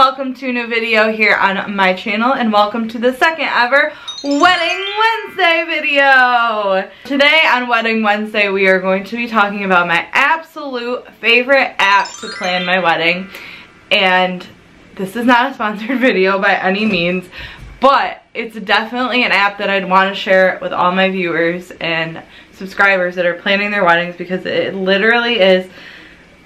welcome to a new video here on my channel and welcome to the second ever Wedding Wednesday video. Today on Wedding Wednesday we are going to be talking about my absolute favorite app to plan my wedding and this is not a sponsored video by any means but it's definitely an app that I'd want to share with all my viewers and subscribers that are planning their weddings because it literally is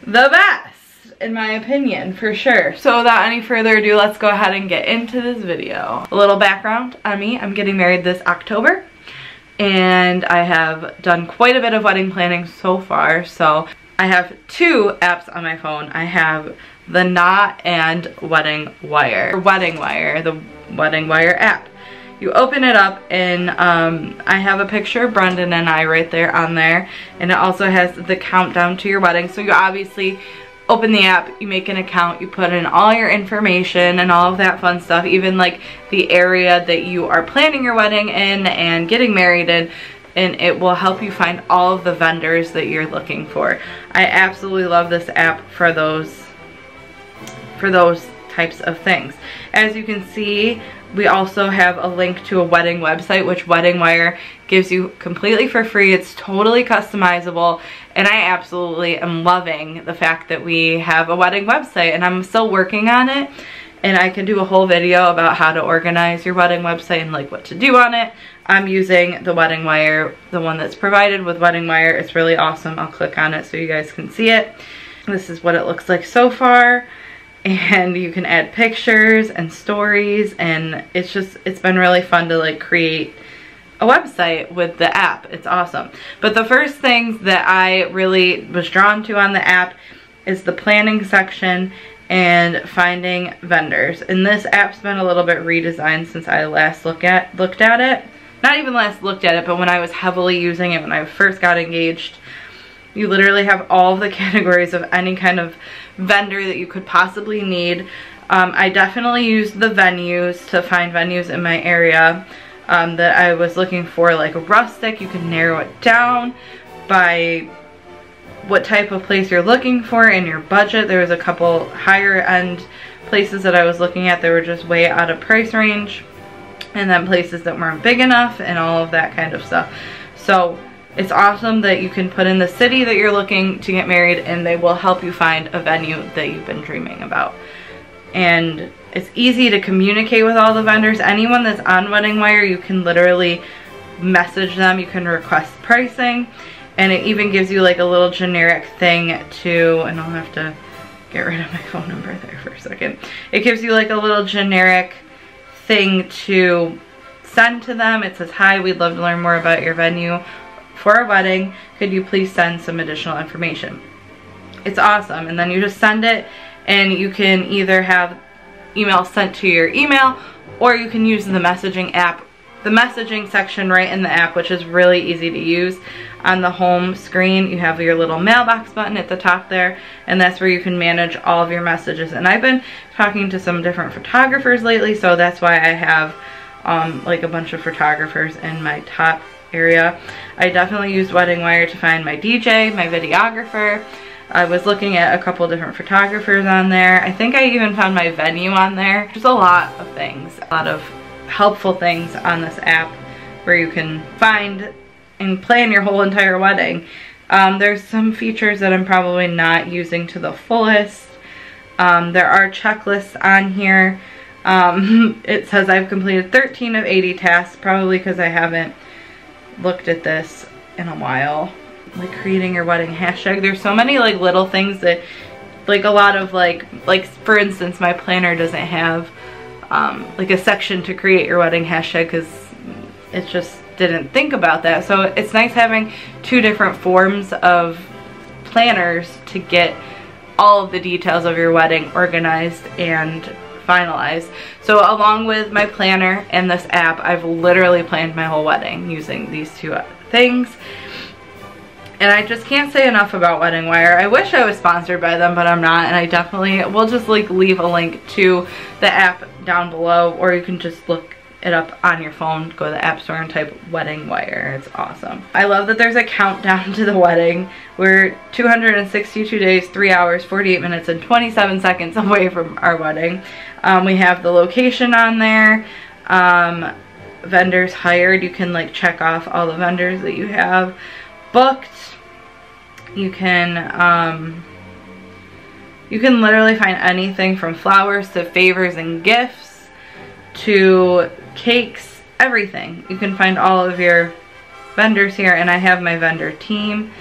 the best in my opinion, for sure. So without any further ado, let's go ahead and get into this video. A little background on me. I'm getting married this October and I have done quite a bit of wedding planning so far. So I have two apps on my phone. I have the Knot and Wedding Wire. Wedding Wire, the Wedding Wire app. You open it up and um, I have a picture of Brendan and I right there on there and it also has the countdown to your wedding so you obviously open the app, you make an account, you put in all your information and all of that fun stuff, even like the area that you are planning your wedding in and getting married in, and it will help you find all of the vendors that you're looking for. I absolutely love this app for those for those types of things. As you can see, we also have a link to a wedding website, which Wedding Wire gives you completely for free. It's totally customizable, and I absolutely am loving the fact that we have a wedding website, and I'm still working on it, and I can do a whole video about how to organize your wedding website and like what to do on it. I'm using the Wedding Wire, the one that's provided with Wedding Wire. It's really awesome. I'll click on it so you guys can see it. This is what it looks like so far and you can add pictures and stories and it's just it's been really fun to like create a website with the app. It's awesome. But the first things that I really was drawn to on the app is the planning section and finding vendors. And this app's been a little bit redesigned since I last look at looked at it. Not even last looked at it but when I was heavily using it when I first got engaged you literally have all the categories of any kind of vendor that you could possibly need. Um, I definitely used the venues to find venues in my area um, that I was looking for, like a rustic. You can narrow it down by what type of place you're looking for in your budget. There was a couple higher end places that I was looking at that were just way out of price range and then places that weren't big enough and all of that kind of stuff. So it's awesome that you can put in the city that you're looking to get married and they will help you find a venue that you've been dreaming about. And it's easy to communicate with all the vendors. Anyone that's on Wedding Wire, you can literally message them. You can request pricing. And it even gives you like a little generic thing to, and I'll have to get rid of my phone number there for a second. It gives you like a little generic thing to send to them. It says, hi, we'd love to learn more about your venue for our wedding, could you please send some additional information? It's awesome. And then you just send it and you can either have email sent to your email or you can use the messaging app the messaging section right in the app which is really easy to use on the home screen you have your little mailbox button at the top there and that's where you can manage all of your messages and I've been talking to some different photographers lately so that's why I have um, like a bunch of photographers in my top area. I definitely used Wedding Wire to find my DJ, my videographer. I was looking at a couple different photographers on there. I think I even found my venue on there. There's a lot of things, a lot of helpful things on this app where you can find and plan your whole entire wedding. Um, there's some features that I'm probably not using to the fullest. Um, there are checklists on here. Um, it says I've completed 13 of 80 tasks, probably because I haven't looked at this in a while. Like creating your wedding hashtag. There's so many like little things that like a lot of like like for instance my planner doesn't have um, like a section to create your wedding hashtag because it just didn't think about that. So it's nice having two different forms of planners to get all of the details of your wedding organized and finalized. So along with my planner and this app, I've literally planned my whole wedding using these two things. And I just can't say enough about Wedding Wire. I wish I was sponsored by them, but I'm not. And I definitely will just like leave a link to the app down below or you can just look it up on your phone, go to the app store and type wedding wire. It's awesome. I love that there's a countdown to the wedding. We're 262 days, 3 hours, 48 minutes, and 27 seconds away from our wedding. Um, we have the location on there. Um, vendors hired. You can like check off all the vendors that you have booked. You can, um, you can literally find anything from flowers to favors and gifts to cakes, everything. You can find all of your vendors here and I have my vendor team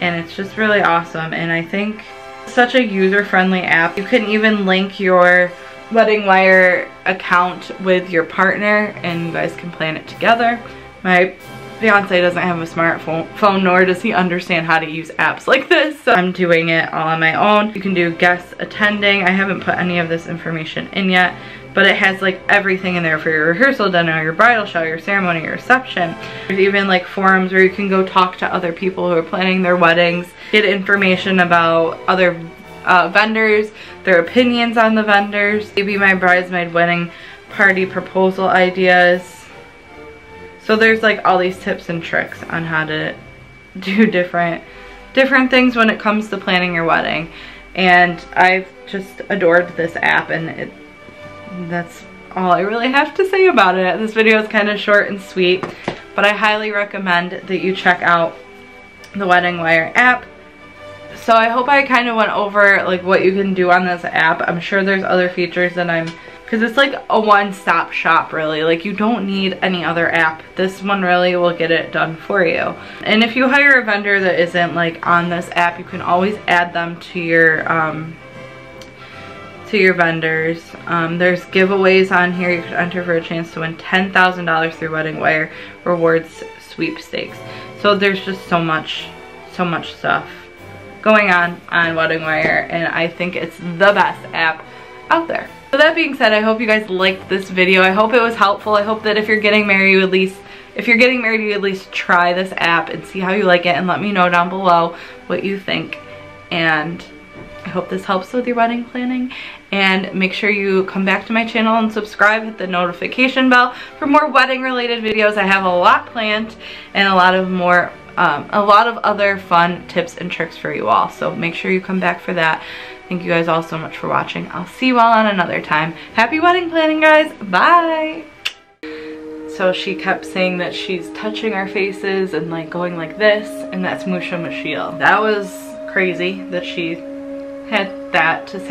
and it's just really awesome and I think such a user-friendly app. You can even link your Wedding Wire account with your partner and you guys can plan it together. My fiance doesn't have a smartphone phone, nor does he understand how to use apps like this. So I'm doing it all on my own. You can do guest attending. I haven't put any of this information in yet, but it has like everything in there for your rehearsal dinner, your bridal shower, your ceremony, your reception. There's even like forums where you can go talk to other people who are planning their weddings, get information about other uh, vendors, their opinions on the vendors, maybe my bridesmaid wedding party proposal ideas, so there's like all these tips and tricks on how to do different different things when it comes to planning your wedding. And I've just adored this app and it that's all I really have to say about it. This video is kind of short and sweet, but I highly recommend that you check out the Wedding Wire app. So I hope I kind of went over like what you can do on this app. I'm sure there's other features that I'm because it's like a one-stop shop really. Like you don't need any other app. This one really will get it done for you. And if you hire a vendor that isn't like on this app you can always add them to your um, to your vendors. Um, there's giveaways on here. You can enter for a chance to win $10,000 through Wedding Wire rewards sweepstakes. So there's just so much so much stuff going on on Wedding Wire and I think it's the best app out there so that being said, I hope you guys liked this video. I hope it was helpful. I hope that if you're getting married, you at least, if you're getting married, you at least try this app and see how you like it and let me know down below what you think. And I hope this helps with your wedding planning and make sure you come back to my channel and subscribe, hit the notification bell for more wedding related videos. I have a lot planned and a lot of more um, a lot of other fun tips and tricks for you all. So make sure you come back for that. Thank you guys all so much for watching. I'll see you all on another time. Happy wedding planning, guys. Bye. So she kept saying that she's touching our faces and like going like this, and that's Musha Mashil. That was crazy that she had that to say